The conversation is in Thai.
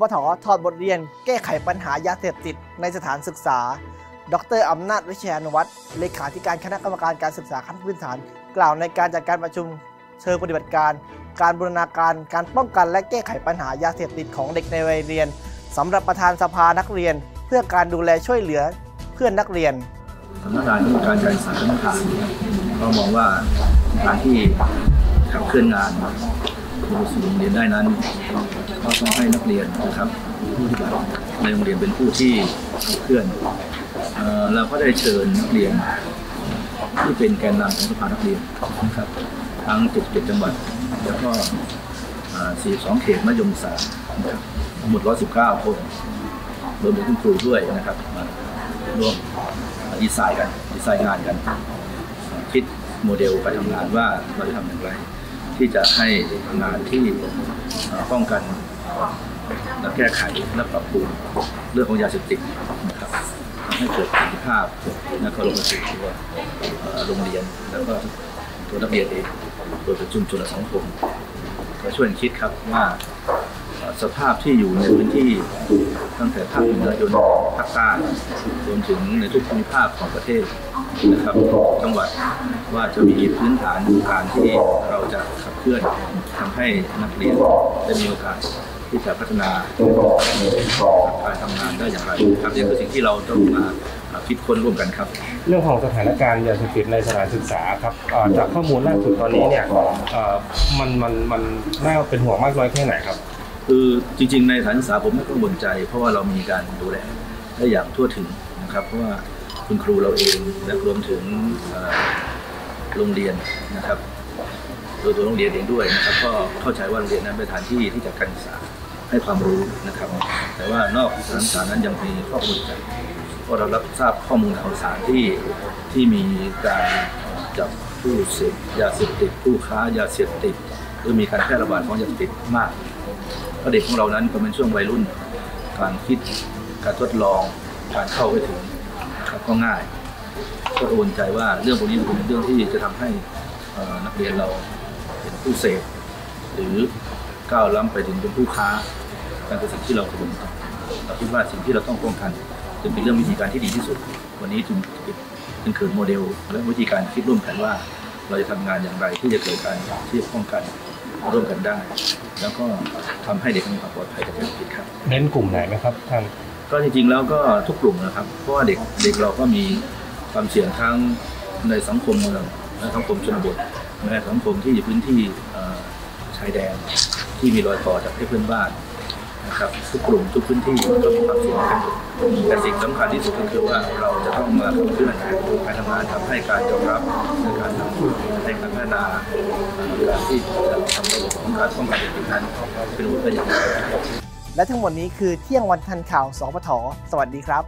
ปทถอดบทเรียน แก้ไขปัญหายาเสพติดในสถานศึกษา ดรอำนาจวิเชยานุวัฒน์เลขาธิการคณะกรรมการการศึกษาขั้นพื้นฐาน กล่าวในการจัดการประชุมเชิงปฏิบัติการ การบูรณาการการป้องกันและแก้ไขปัญหายาเสพติดของเด็กในวัยเรียนสำหรับประธานสภานักเรียน เพื่อการดูแลช่วยเหลือเพื่อนนักเรียนสำนักงานที่การการศึกษาขั้นฐานเรามองว่าการที่ขับเคลื่อนงาน โดยสูงเรียนได้นั้น ก็ต้องให้นักเรียนนะครับผู้ที่ในโรงเรียนเป็นผู้ที่เคลื่อนเราก็ได้เชิญนักเรียนที่เป็นแกนนำของสภานักเรียนนะครับทั้ง 77 จังหวัด แล้วก็ 42 เขตมัธยมศึกษาหมด 119 คนรวมถึงคุณครูด้วยนะครับมาร่วมดีไซน์กันดีไซน์งานกัน คิดโมเดลการทำงานว่าเราจะทำอย่างไร ที่จะให้งานที่ป้องกันและแก้ไขและปรับปรุงเรื่องของยาเสพติดนะครับทำให้เกิดประสิทธิภาพและก็ลงมาสู่ตัวโรงเรียนแล้วก็ตัวนักเรียนเองโดยประชุมชนละสังคมก็ช่วยกันคิดครับว่า สภาพที่อยู่ในพื้นที่ตั้งแต่ภาคเหนือจนภาคใต้รวมถึงในทุกภูมิภาคของประเทศนะครับจังหวัดว่าจะมีพื้นฐานการที่เราจะขับเคลื่อนทำให้นักเรียนได้มีโอกาสที่จะพัฒนาการทำงานได้อย่างไรครับนี่คือสิ่งที่เราต้องมาคิดค้นร่วมกันครับ เรื่องของสถานการณ์ยาเสพติดในสถานศึกษาครับจากข้อมูลล่าสุดตอนนี้เนี่ยมันมันมันน่าเป็นห่วงมากน้อยแค่ไหนครับ คือจริง ๆ ในสถานศึกษาผมไม่กังวลใจ เพราะว่าเรามีการดูแลได้อย่างทั่วถึงนะครับ เพราะว่าคุณครูเราเองและรวมถึงโรงเรียนนะครับโดยตัวโรงเรียนเองด้วยนะครับก็เข้าใจว่าโรงเรียนนั้นเป็นสถานที่ที่จัดการศึกษาให้ความรู้นะครับ แต่ว่านอกสถานศึกษานั้นยังมีข้อมูลใจเพราะเรารับทราบข้อมูลข่าวสารที่ที่มีการจับผู้เสพยาเสพติดผู้ค้ายาเสพติดหรือมีการแพร่ระบาดของยาเสพติดมาก เพราะเด็กของเรานั้นก็เป็นช่วงวัยรุ่น การคิดการทดลองการเข้าไปถึงครับก็ง่าย ก็กังวลใจว่าเรื่องพวกนี้เป็นเรื่องที่จะทำให้นักเรียนเราเป็นผู้เสพหรือก้าวล้ำไปถึงเป็นผู้ค้าการเป็นสิ่งที่เรากังวลใจเราคิดว่าสิ่งที่เราต้องป้องกันจึงเป็นเรื่องวิธีการที่ดีที่สุด วันนี้จึงจึงเกิดโมเดล และวิธีการคิดร่วมกันว่า เราจะทำงานอย่างไรที่จะเกิดการที่จะป้องกัน ร่วมกันได้ แล้วก็ทำให้เด็กมีความปลอดภัยจากยาเสพติดครับเน้นกลุ่มไหนไหมครับท่านก็จริงๆแล้วก็ทุกกลุ่มนะครับ เพราะว่าเด็กเด็กเราก็มีความเสี่ยงทั้งในสังคมเมืองและสังคมชนบทแม้สังคมที่อยู่พื้นที่เอ่อชายแดนที่มีรอยต่อจากประเทศเพื่อนบ้าน นะครับทุกกลุ่มทุกพื้นที่ก็มีความเสี่ยงกันแต่สิ่งสำคัญที่สุดก็คือว่าเราจะต้องมาขับเคลื่อนการทำงานทำให้การยอมรับในการทำในการพัฒนาการที่จะทำระบบของการป้องกันยาเสพติดนั้นเป็นรูปแบบอย่างไรและทั้งหมดนี้คือเที่ยงวันทันข่าวสปทสวัสดีครับ